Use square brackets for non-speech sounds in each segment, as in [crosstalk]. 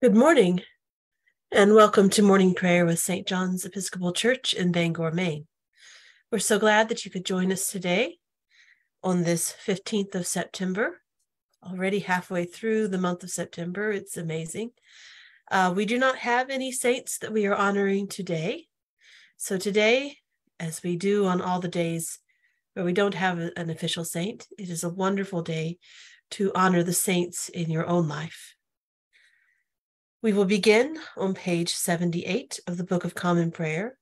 Good morning, and welcome to morning prayer with St. John's Episcopal Church in Bangor, Maine. We're so glad that you could join us today on this 15th of September, already halfway through the month of September. It's amazing. Uh, we do not have any saints that we are honoring today. So, today, as we do on all the days where we don't have an official saint, it is a wonderful day to honor the saints in your own life. We will begin on page 78 of the Book of Common Prayer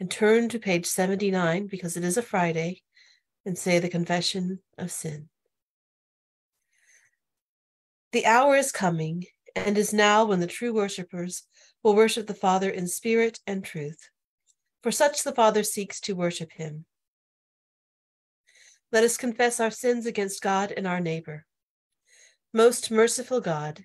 and turn to page 79 because it is a Friday and say the Confession of Sin. The hour is coming and is now when the true worshippers will worship the Father in spirit and truth. For such the Father seeks to worship him. Let us confess our sins against God and our neighbor. Most merciful God,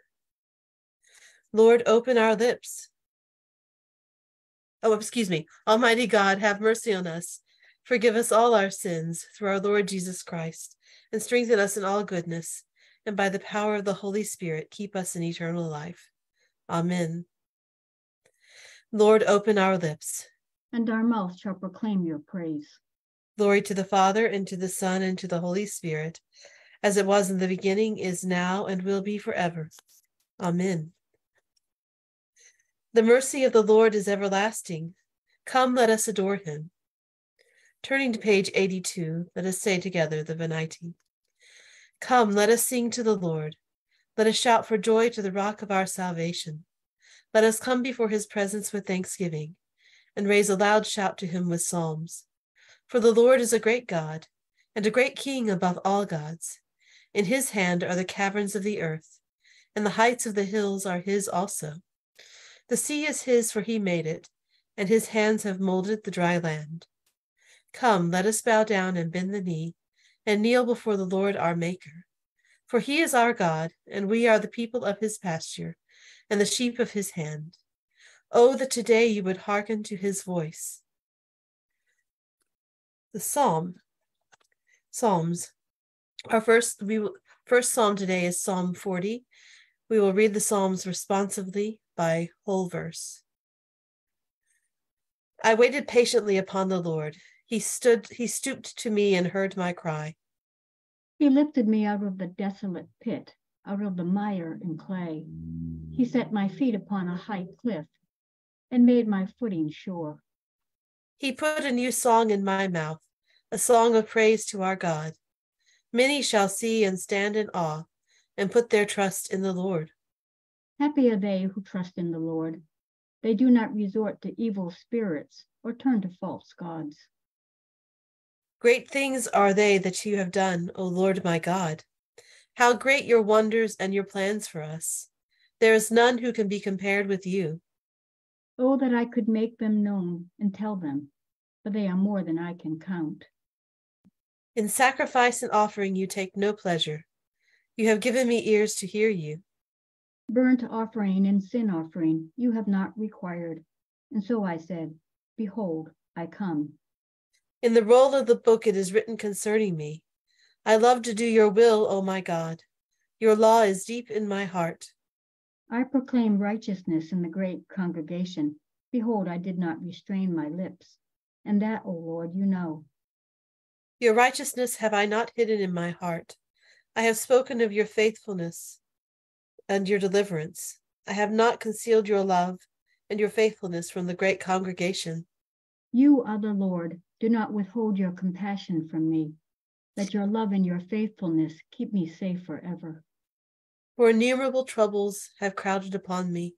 Lord, open our lips. Oh, excuse me. Almighty God, have mercy on us. Forgive us all our sins through our Lord Jesus Christ, and strengthen us in all goodness, and by the power of the Holy Spirit, keep us in eternal life. Amen. Lord, open our lips. And our mouth shall proclaim your praise. Glory to the Father, and to the Son, and to the Holy Spirit, as it was in the beginning, is now, and will be forever. Amen. The mercy of the Lord is everlasting. Come, let us adore him. Turning to page 82, let us say together the Venite. Come, let us sing to the Lord. Let us shout for joy to the rock of our salvation. Let us come before his presence with thanksgiving and raise a loud shout to him with psalms. For the Lord is a great God and a great King above all gods. In his hand are the caverns of the earth, and the heights of the hills are his also. The sea is his, for he made it, and his hands have molded the dry land. Come, let us bow down and bend the knee, and kneel before the Lord our Maker. For he is our God, and we are the people of his pasture, and the sheep of his hand. Oh, that today you would hearken to his voice. The Psalm, Psalms. Our first, we will, first Psalm today is Psalm 40. We will read the Psalms responsively by whole verse. I waited patiently upon the Lord. He stood, he stooped to me and heard my cry. He lifted me out of the desolate pit, out of the mire and clay. He set my feet upon a high cliff and made my footing sure. He put a new song in my mouth, a song of praise to our God. Many shall see and stand in awe and put their trust in the Lord. Happy are they who trust in the Lord. They do not resort to evil spirits or turn to false gods. Great things are they that you have done, O Lord my God. How great your wonders and your plans for us. There is none who can be compared with you. Oh, that I could make them known and tell them, for they are more than I can count. In sacrifice and offering you take no pleasure. You have given me ears to hear you burnt offering and sin offering you have not required. And so I said, Behold, I come. In the roll of the book it is written concerning me. I love to do your will, O my God. Your law is deep in my heart. I proclaim righteousness in the great congregation. Behold, I did not restrain my lips. And that, O Lord, you know. Your righteousness have I not hidden in my heart. I have spoken of your faithfulness and your deliverance. I have not concealed your love and your faithfulness from the great congregation. You are the Lord. Do not withhold your compassion from me. Let your love and your faithfulness keep me safe forever. For innumerable troubles have crowded upon me.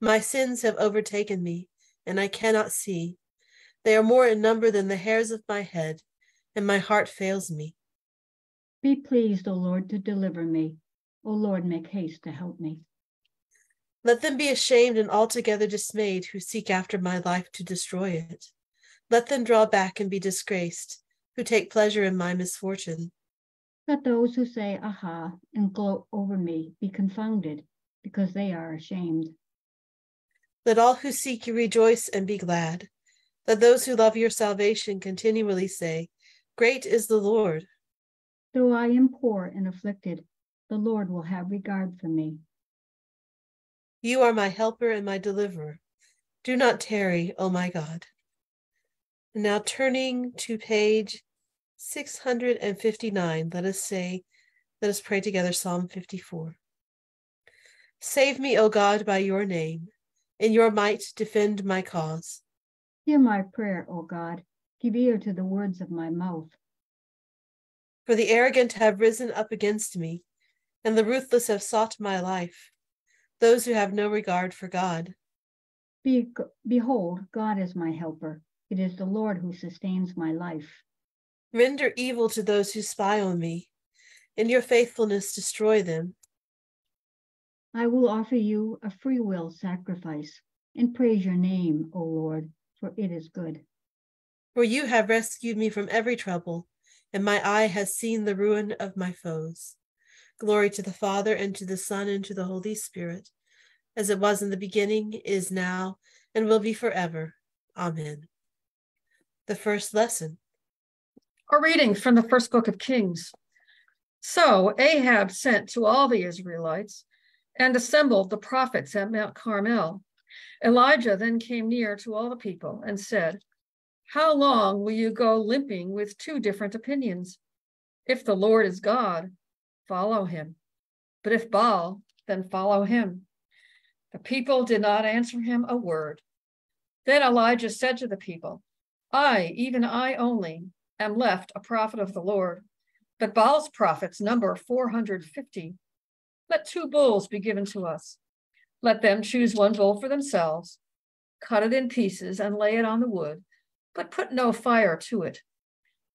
My sins have overtaken me, and I cannot see. They are more in number than the hairs of my head, and my heart fails me. Be pleased, O Lord, to deliver me. O Lord, make haste to help me. Let them be ashamed and altogether dismayed who seek after my life to destroy it. Let them draw back and be disgraced, who take pleasure in my misfortune. Let those who say, Aha, and gloat over me be confounded, because they are ashamed. Let all who seek you rejoice and be glad. Let those who love your salvation continually say, Great is the Lord. Though I am poor and afflicted, the Lord will have regard for me. You are my helper and my deliverer. Do not tarry, O my God. Now turning to page 659, let us say, let us pray together Psalm 54. Save me, O God, by your name. In your might, defend my cause. Hear my prayer, O God. Give ear to the words of my mouth. For the arrogant have risen up against me, and the ruthless have sought my life those who have no regard for God. Be, behold, God is my helper. It is the Lord who sustains my life. Render evil to those who spy on me. In your faithfulness, destroy them. I will offer you a free will sacrifice and praise your name, O Lord, for it is good. For you have rescued me from every trouble, and my eye has seen the ruin of my foes. Glory to the Father, and to the Son, and to the Holy Spirit, as it was in the beginning, is now, and will be forever. Amen. The first lesson. A reading from the first book of Kings. So Ahab sent to all the Israelites and assembled the prophets at Mount Carmel. Elijah then came near to all the people and said, How long will you go limping with two different opinions? If the Lord is God, follow him. But if Baal, then follow him. The people did not answer him a word. Then Elijah said to the people, I, even I only, am left a prophet of the Lord, but Baal's prophets number 450. Let two bulls be given to us. Let them choose one bull for themselves, cut it in pieces, and lay it on the wood, but put no fire to it.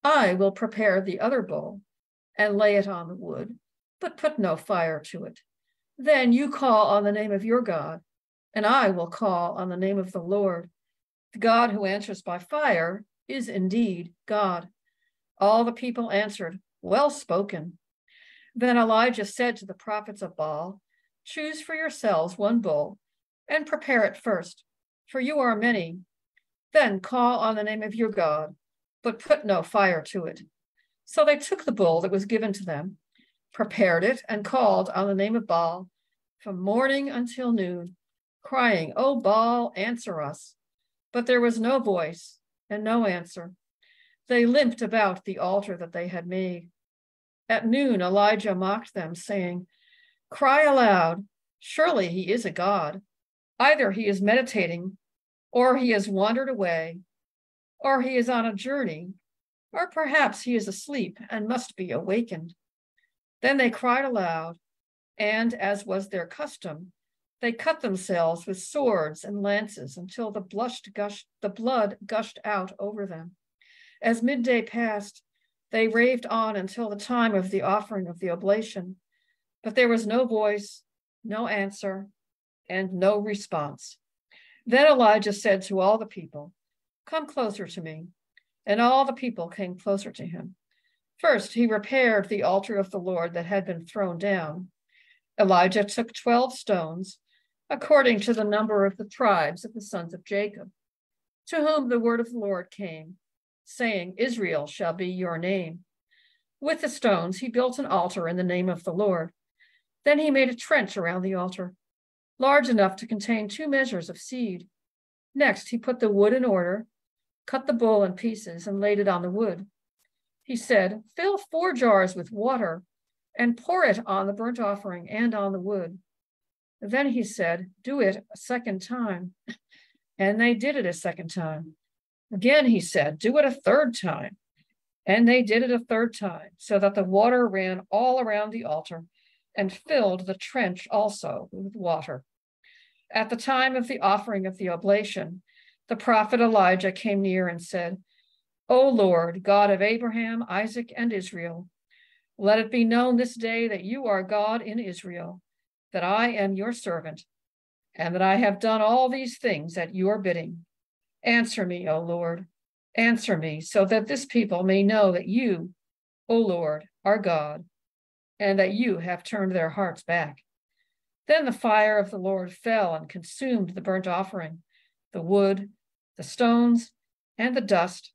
I will prepare the other bull and lay it on the wood, but put no fire to it. Then you call on the name of your God, and I will call on the name of the Lord. The God who answers by fire is indeed God. All the people answered, Well spoken. Then Elijah said to the prophets of Baal, Choose for yourselves one bull and prepare it first, for you are many. Then call on the name of your God, but put no fire to it. So they took the bull that was given to them prepared it, and called on the name of Baal from morning until noon, crying, O Baal, answer us. But there was no voice and no answer. They limped about the altar that they had made. At noon, Elijah mocked them, saying, Cry aloud, surely he is a God. Either he is meditating, or he has wandered away, or he is on a journey, or perhaps he is asleep and must be awakened. Then they cried aloud, and as was their custom, they cut themselves with swords and lances until the, gushed, the blood gushed out over them. As midday passed, they raved on until the time of the offering of the oblation, but there was no voice, no answer, and no response. Then Elijah said to all the people, Come closer to me. And all the people came closer to him. First, he repaired the altar of the Lord that had been thrown down. Elijah took 12 stones, according to the number of the tribes of the sons of Jacob, to whom the word of the Lord came, saying, Israel shall be your name. With the stones, he built an altar in the name of the Lord. Then he made a trench around the altar, large enough to contain two measures of seed. Next, he put the wood in order, cut the bull in pieces, and laid it on the wood. He said, Fill four jars with water and pour it on the burnt offering and on the wood. Then he said, Do it a second time. [clears throat] And they did it a second time. Again, he said, Do it a third time. And they did it a third time, so that the water ran all around the altar and filled the trench also with water. At the time of the offering of the oblation, the prophet Elijah came near and said, O Lord, God of Abraham, Isaac, and Israel, let it be known this day that you are God in Israel, that I am your servant, and that I have done all these things at your bidding. Answer me, O Lord, answer me, so that this people may know that you, O Lord, are God, and that you have turned their hearts back. Then the fire of the Lord fell and consumed the burnt offering, the wood, the stones, and the dust,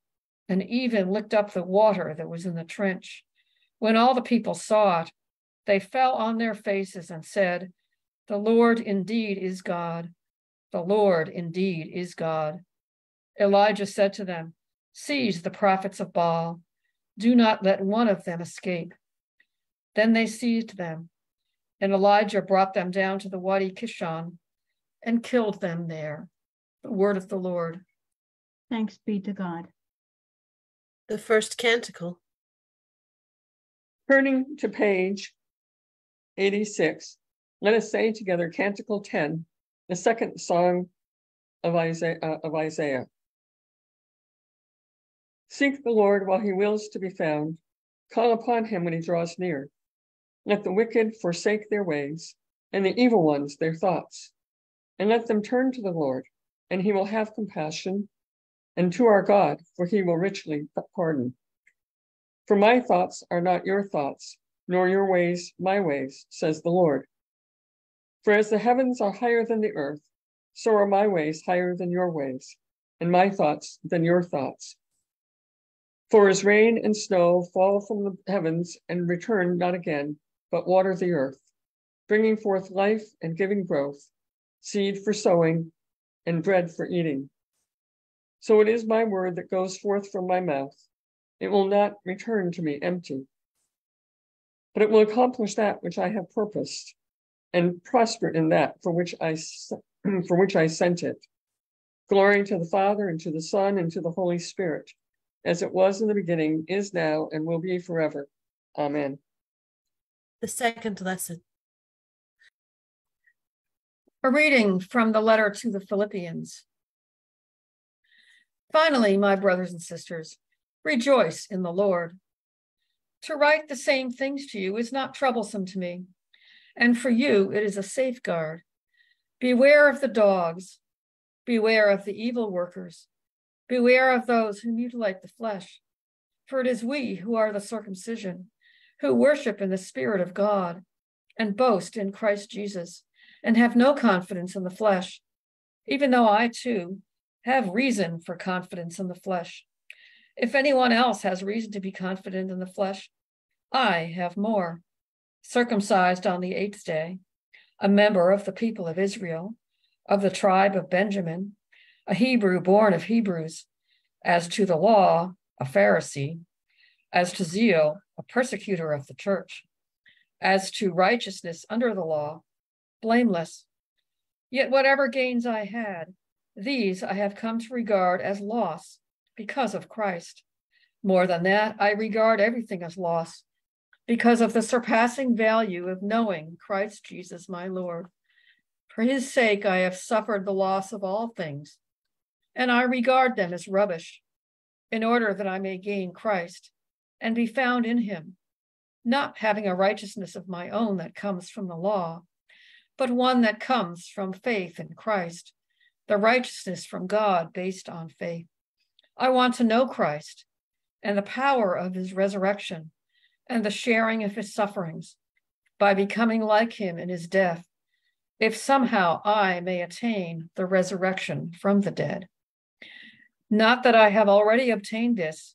and even licked up the water that was in the trench. When all the people saw it, they fell on their faces and said, The Lord indeed is God. The Lord indeed is God. Elijah said to them, Seize the prophets of Baal. Do not let one of them escape. Then they seized them, and Elijah brought them down to the Wadi Kishon and killed them there. The word of the Lord. Thanks be to God. The first canticle. Turning to page 86, let us say together Canticle 10, the second song of Isaiah. Uh, of Isaiah. Seek the Lord while he wills to be found. Call upon him when he draws near. Let the wicked forsake their ways, and the evil ones their thoughts. And let them turn to the Lord, and he will have compassion, and to our God, for he will richly pardon. For my thoughts are not your thoughts, nor your ways my ways, says the Lord. For as the heavens are higher than the earth, so are my ways higher than your ways, and my thoughts than your thoughts. For as rain and snow fall from the heavens and return not again, but water the earth, bringing forth life and giving growth, seed for sowing, and bread for eating. So it is my word that goes forth from my mouth. It will not return to me empty, but it will accomplish that which I have purposed, and prosper in that for which I [clears throat] for which I sent it. Glory to the Father and to the Son and to the Holy Spirit, as it was in the beginning, is now, and will be forever. Amen. The second lesson. A reading from the letter to the Philippians. Finally, my brothers and sisters, rejoice in the Lord. To write the same things to you is not troublesome to me, and for you it is a safeguard. Beware of the dogs, beware of the evil workers, beware of those who mutilate the flesh, for it is we who are the circumcision, who worship in the Spirit of God and boast in Christ Jesus, and have no confidence in the flesh, even though I too have reason for confidence in the flesh. If anyone else has reason to be confident in the flesh, I have more. Circumcised on the eighth day, a member of the people of Israel, of the tribe of Benjamin, a Hebrew born of Hebrews, as to the law, a Pharisee, as to zeal, a persecutor of the church, as to righteousness under the law, blameless. Yet whatever gains I had, these I have come to regard as loss because of Christ. More than that, I regard everything as loss because of the surpassing value of knowing Christ Jesus my Lord. For his sake, I have suffered the loss of all things, and I regard them as rubbish, in order that I may gain Christ and be found in him, not having a righteousness of my own that comes from the law, but one that comes from faith in Christ, the righteousness from God based on faith. I want to know Christ and the power of his resurrection and the sharing of his sufferings by becoming like him in his death, if somehow I may attain the resurrection from the dead. Not that I have already obtained this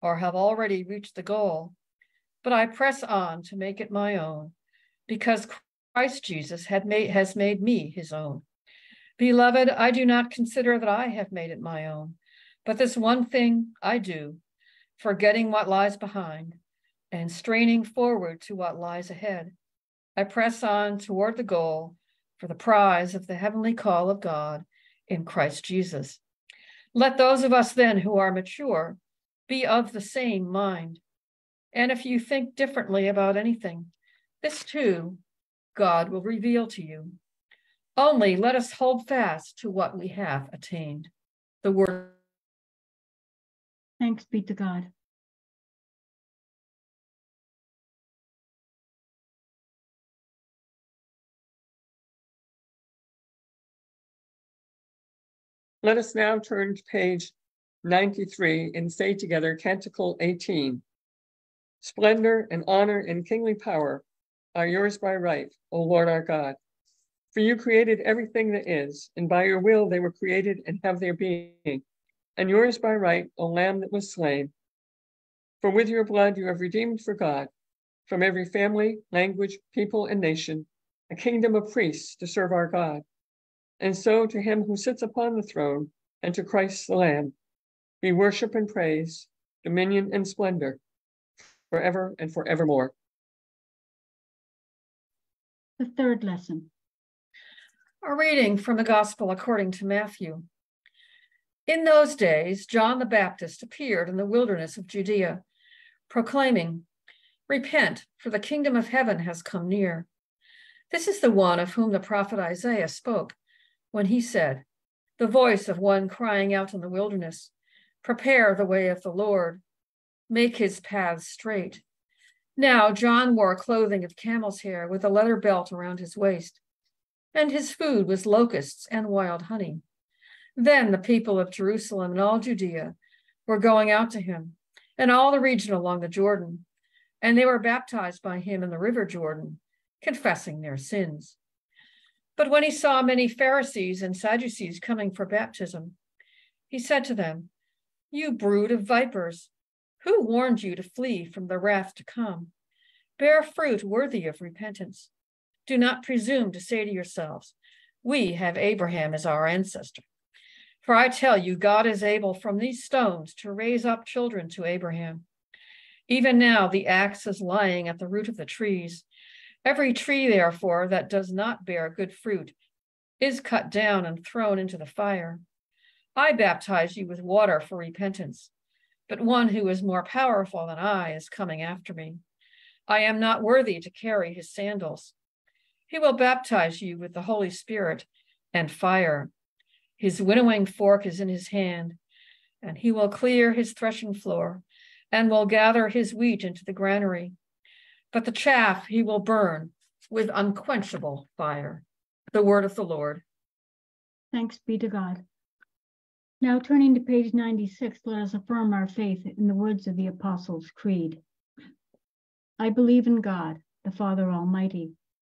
or have already reached the goal, but I press on to make it my own because Christ Jesus had made, has made me his own. Beloved, I do not consider that I have made it my own, but this one thing I do, forgetting what lies behind and straining forward to what lies ahead. I press on toward the goal for the prize of the heavenly call of God in Christ Jesus. Let those of us then who are mature be of the same mind. And if you think differently about anything, this too God will reveal to you. Only let us hold fast to what we have attained. The word. Thanks be to God. Let us now turn to page 93 and say together Canticle 18. Splendor and honor and kingly power are yours by right, O Lord our God. For you created everything that is, and by your will they were created and have their being. And yours by right, O Lamb that was slain. For with your blood you have redeemed for God, from every family, language, people, and nation, a kingdom of priests to serve our God. And so to him who sits upon the throne, and to Christ the Lamb, be worship and praise, dominion and splendor, forever and forevermore. The third lesson. A reading from the Gospel according to Matthew. In those days, John the Baptist appeared in the wilderness of Judea, proclaiming, Repent, for the kingdom of heaven has come near. This is the one of whom the prophet Isaiah spoke when he said, The voice of one crying out in the wilderness, Prepare the way of the Lord, make his paths straight. Now John wore clothing of camel's hair with a leather belt around his waist, and his food was locusts and wild honey. Then the people of Jerusalem and all Judea were going out to him, and all the region along the Jordan, and they were baptized by him in the river Jordan, confessing their sins. But when he saw many Pharisees and Sadducees coming for baptism, he said to them, you brood of vipers, who warned you to flee from the wrath to come? Bear fruit worthy of repentance. Do not presume to say to yourselves, We have Abraham as our ancestor. For I tell you, God is able from these stones to raise up children to Abraham. Even now, the axe is lying at the root of the trees. Every tree, therefore, that does not bear good fruit is cut down and thrown into the fire. I baptize you with water for repentance, but one who is more powerful than I is coming after me. I am not worthy to carry his sandals. He will baptize you with the Holy Spirit and fire. His winnowing fork is in his hand, and he will clear his threshing floor and will gather his wheat into the granary. But the chaff he will burn with unquenchable fire. The word of the Lord. Thanks be to God. Now, turning to page 96, let us affirm our faith in the words of the Apostles' Creed. I believe in God, the Father Almighty,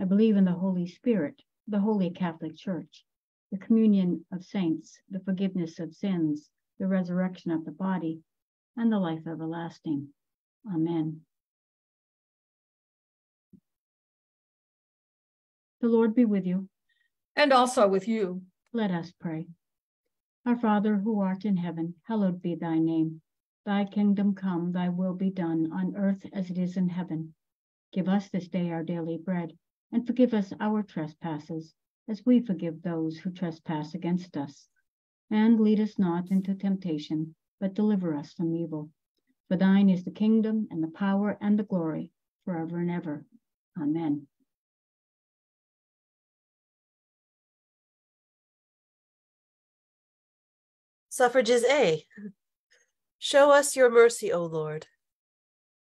I believe in the Holy Spirit, the Holy Catholic Church, the communion of saints, the forgiveness of sins, the resurrection of the body, and the life everlasting. Amen. The Lord be with you. And also with you. Let us pray. Our Father who art in heaven, hallowed be thy name. Thy kingdom come, thy will be done on earth as it is in heaven. Give us this day our daily bread, and forgive us our trespasses, as we forgive those who trespass against us. And lead us not into temptation, but deliver us from evil. For thine is the kingdom, and the power, and the glory, forever and ever. Amen. Suffrages A. Show us your mercy, O Lord.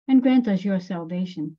And grant us your salvation.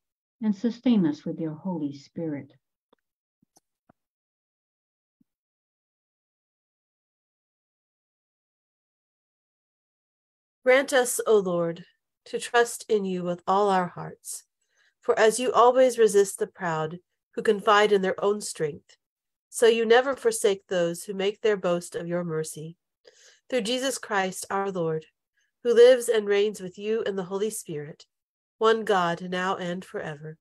And sustain us with your Holy Spirit. Grant us, O Lord, to trust in you with all our hearts. For as you always resist the proud who confide in their own strength, so you never forsake those who make their boast of your mercy. Through Jesus Christ our Lord, who lives and reigns with you in the Holy Spirit, one God, now and forever.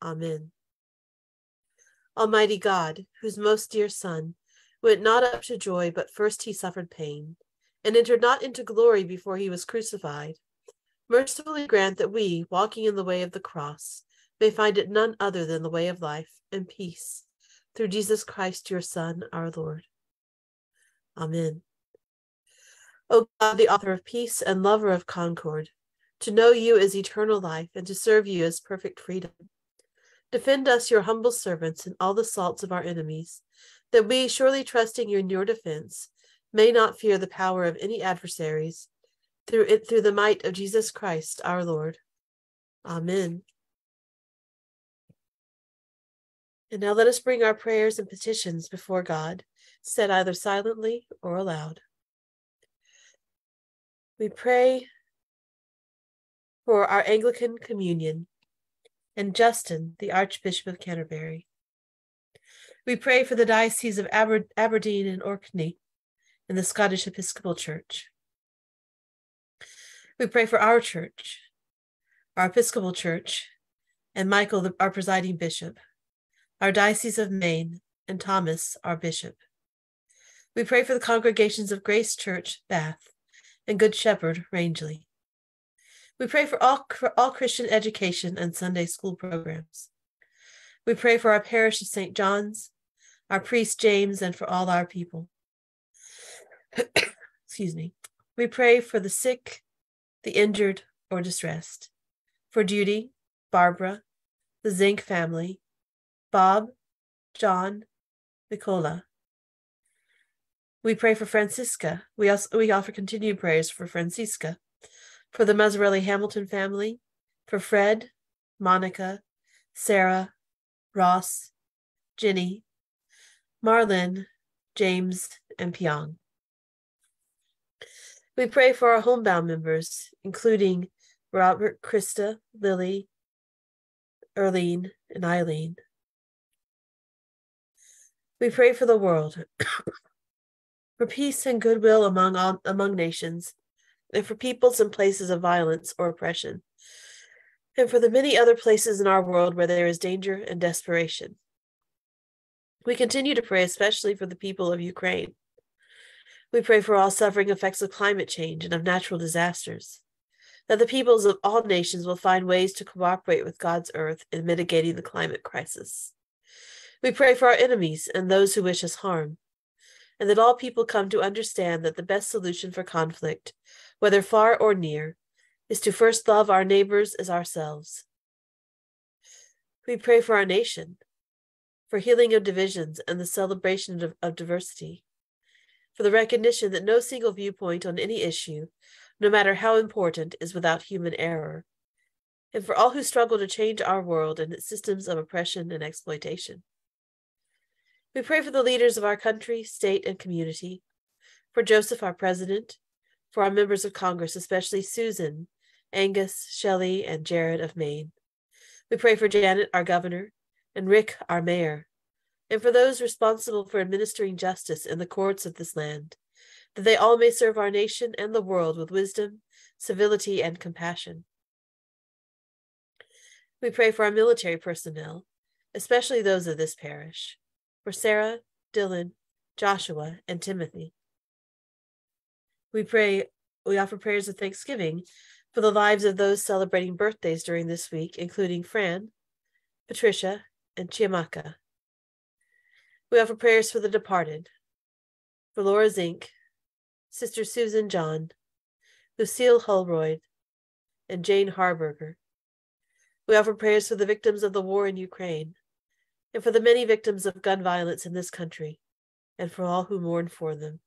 Amen. Almighty God, whose most dear Son went not up to joy, but first he suffered pain, and entered not into glory before he was crucified, mercifully grant that we, walking in the way of the cross, may find it none other than the way of life and peace, through Jesus Christ, your Son, our Lord. Amen. O God, the author of peace and lover of concord, to know you is eternal life and to serve you is perfect freedom. Defend us, your humble servants, in all the assaults of our enemies, that we, surely trusting you in your defense, may not fear the power of any adversaries, through it through the might of Jesus Christ our Lord. Amen. And now let us bring our prayers and petitions before God, said either silently or aloud. We pray for our Anglican communion and Justin, the Archbishop of Canterbury. We pray for the Diocese of Aber- Aberdeen and Orkney and the Scottish Episcopal Church. We pray for our church, our Episcopal Church, and Michael, the, our presiding bishop, our Diocese of Maine, and Thomas, our bishop. We pray for the congregations of Grace Church, Bath, and Good Shepherd, Rangeley. We pray for all, for all Christian education and Sunday school programs. We pray for our parish of St. John's, our priest James, and for all our people. [coughs] Excuse me. We pray for the sick, the injured, or distressed, for Judy, Barbara, the Zink family, Bob, John, Nicola, we pray for Francisca. We also we offer continued prayers for Francisca, for the Mazzarelli Hamilton family, for Fred, Monica, Sarah, Ross, Ginny, Marlin, James, and Pyong. We pray for our homebound members, including Robert, Krista, Lily, Erlene, and Eileen. We pray for the world. [coughs] for peace and goodwill among all, among nations, and for peoples and places of violence or oppression, and for the many other places in our world where there is danger and desperation. We continue to pray especially for the people of Ukraine. We pray for all suffering effects of climate change and of natural disasters, that the peoples of all nations will find ways to cooperate with God's earth in mitigating the climate crisis. We pray for our enemies and those who wish us harm and that all people come to understand that the best solution for conflict, whether far or near, is to first love our neighbors as ourselves. We pray for our nation, for healing of divisions and the celebration of, of diversity, for the recognition that no single viewpoint on any issue, no matter how important, is without human error, and for all who struggle to change our world and its systems of oppression and exploitation. We pray for the leaders of our country, state, and community, for Joseph, our president, for our members of Congress, especially Susan, Angus, Shelley, and Jared of Maine. We pray for Janet, our governor, and Rick, our mayor, and for those responsible for administering justice in the courts of this land, that they all may serve our nation and the world with wisdom, civility, and compassion. We pray for our military personnel, especially those of this parish for Sarah, Dylan, Joshua, and Timothy. We pray, we offer prayers of thanksgiving for the lives of those celebrating birthdays during this week, including Fran, Patricia, and Chiamaka. We offer prayers for the departed, for Laura Zink, Sister Susan John, Lucille Holroyd, and Jane Harburger. We offer prayers for the victims of the war in Ukraine, and for the many victims of gun violence in this country, and for all who mourn for them.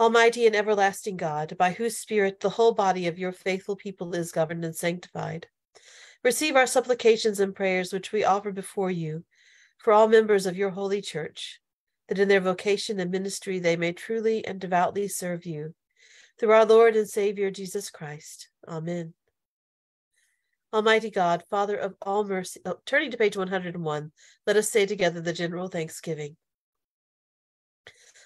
Almighty and everlasting God, by whose Spirit the whole body of your faithful people is governed and sanctified, receive our supplications and prayers which we offer before you for all members of your holy church, that in their vocation and ministry they may truly and devoutly serve you. Through our Lord and Savior Jesus Christ. Amen. Almighty God, Father of all mercy, oh, turning to page 101, let us say together the general thanksgiving.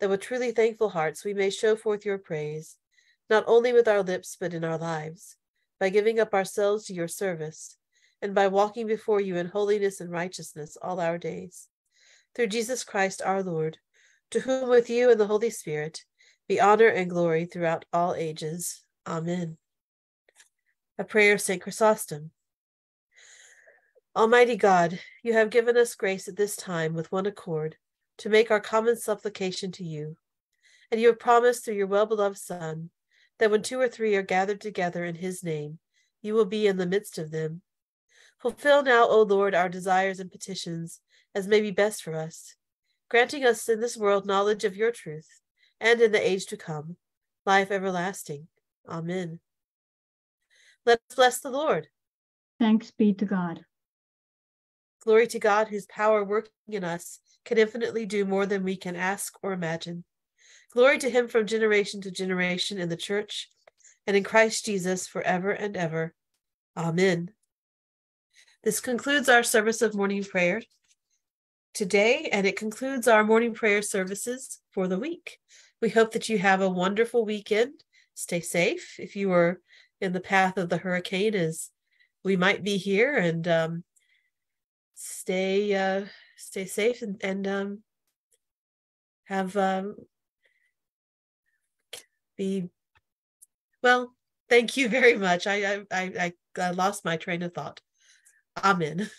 that with truly thankful hearts we may show forth your praise, not only with our lips, but in our lives, by giving up ourselves to your service, and by walking before you in holiness and righteousness all our days. Through Jesus Christ our Lord, to whom with you and the Holy Spirit be honor and glory throughout all ages. Amen. A prayer of St. Chrysostom. Almighty God, you have given us grace at this time with one accord to make our common supplication to you. And you have promised through your well beloved Son that when two or three are gathered together in his name, you will be in the midst of them. Fulfill now, O Lord, our desires and petitions as may be best for us, granting us in this world knowledge of your truth, and in the age to come, life everlasting. Amen. Let us bless the Lord. Thanks be to God. Glory to God, whose power working in us can infinitely do more than we can ask or imagine. Glory to him from generation to generation in the church and in Christ Jesus forever and ever. Amen. This concludes our service of morning prayer today, and it concludes our morning prayer services for the week. We hope that you have a wonderful weekend. Stay safe if you are in the path of the hurricane, as we might be here, and um, stay uh, stay safe and, and um, have um, be well. Thank you [laughs] very much. I I I, I lost my train of thought. Amen.